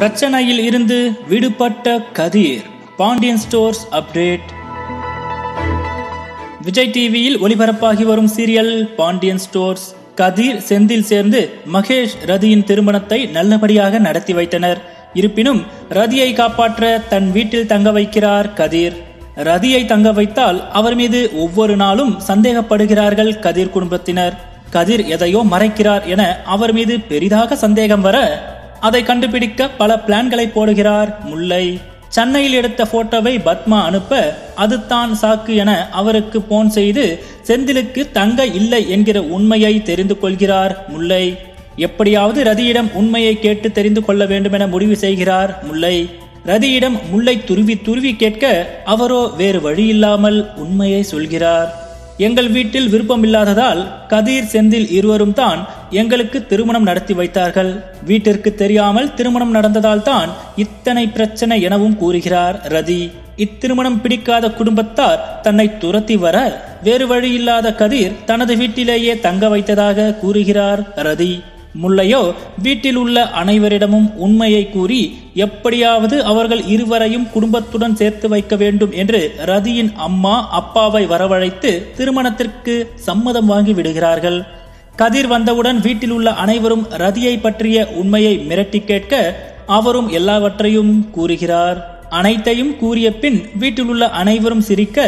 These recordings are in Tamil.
பிரச்சனையில் இருந்து விடுபட்ட கதிர். Pandian stores update. விஜய் டிவியில் ஒளிபரப்பாகி வரும் சீரியல் பாண்டியன் ஸ்டோர்ஸ். கதிர் செந்தில் சேர்ந்து மகேஷ் ரதியின் திருமணத்தை நல்லபடியாக நடத்தி வைத்தனர். இருப்பினும் ரதியை காப்பாற்ற தன் வீட்டில் தங்க வைக்கிறார் கதிர். ரதியை தங்க வைத்தால் அவர் மீது ஒவ்வொரு நாளும் சந்தேகப்படுகிறார்கள் கதிர் குடும்பத்தினர். கதிர் எதையோ மறைக்கிறார் என அவர் மீது பெரிதாக சந்தேகம் வர அதை கண்டுபிடிக்க பல பிளான்களை போடுகிறார் முல்லை. சென்னையில் எடுத்த போட்டோவை பத்மா அனுப்ப அது தான் சாக்கு என அவருக்கு போன் செய்து செந்திலுக்கு தங்க இல்லை என்கிற உண்மையை தெரிந்து கொள்கிறார் முல்லை. எப்படியாவது ரதியிடம் உண்மையை கேட்டு தெரிந்து கொள்ள வேண்டும் என முடிவு செய்கிறார் முல்லை. ரதியிடம் முல்லை துருவி துருவி கேட்க அவரோ வேறு வழி இல்லாமல் உண்மையை சொல்கிறார். எங்கள் வீட்டில் விருப்பமில்லாததால் கதிர் செந்தில் இருவரும் தான் எங்களுக்கு திருமணம் நடத்தி வைத்தார்கள். வீட்டிற்கு தெரியாமல் திருமணம் நடந்ததால் தான் இத்தனை பிரச்சனை எனவும் கூறுகிறார் ரதி. இத்திருமணம் பிடிக்காத குடும்பத்தார் தன்னை துரத்தி வர வேறு வழியில்லாத கதிர் தனது வீட்டிலேயே தங்க வைத்ததாக கூறுகிறார் ரதி. முல்லையோ வீட்டில் உள்ள அனைவரிடமும் உண்மையை கூறி எப்படியாவது அவர்கள் இருவரையும் குடும்பத்துடன் சேர்த்து வைக்க வேண்டும் என்று ரதியின் அம்மா அப்பாவை வரவழைத்து திருமணத்திற்கு சம்மதம் வாங்கி விடுகிறார்கள். கதிர் வந்தவுடன் வீட்டில் உள்ள அனைவரும் ரதியை பற்றிய உண்மையை மிரட்டி கேட்க அவரும் எல்லாவற்றையும் கூறுகிறார். அனைத்தையும் கூறிய பின் வீட்டில் உள்ள அனைவரும் சிரிக்க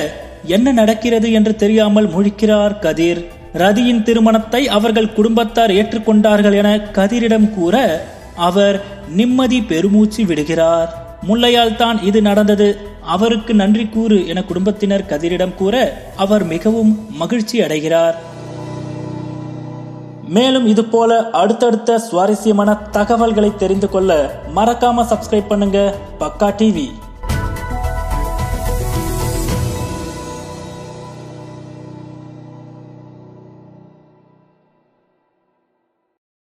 என்ன நடக்கிறது என்று தெரியாமல் முழிக்கிறார் கதிர். ரதியின் திருமணத்தை அவர்கள் குடும்பத்தார் ஏற்றுக்கொண்டார்கள் என கதிரிடம் கூற அவர் நிம்மதி பெருமூச்சு விடுகிறார். முல்லையால் தான் இது நடந்தது. அவருக்கு நன்றி கூறு என குடும்பத்தினர் கதிரிடம் கூற அவர் மிகவும் மகிழ்ச்சி அடைகிறார். மேலும் இது போல அடுத்தடுத்த சுவாரஸ்யமான தகவல்களை தெரிந்து கொள்ள மறக்காம சப்ஸ்கிரைப் பண்ணுங்க. பக்கா டிவி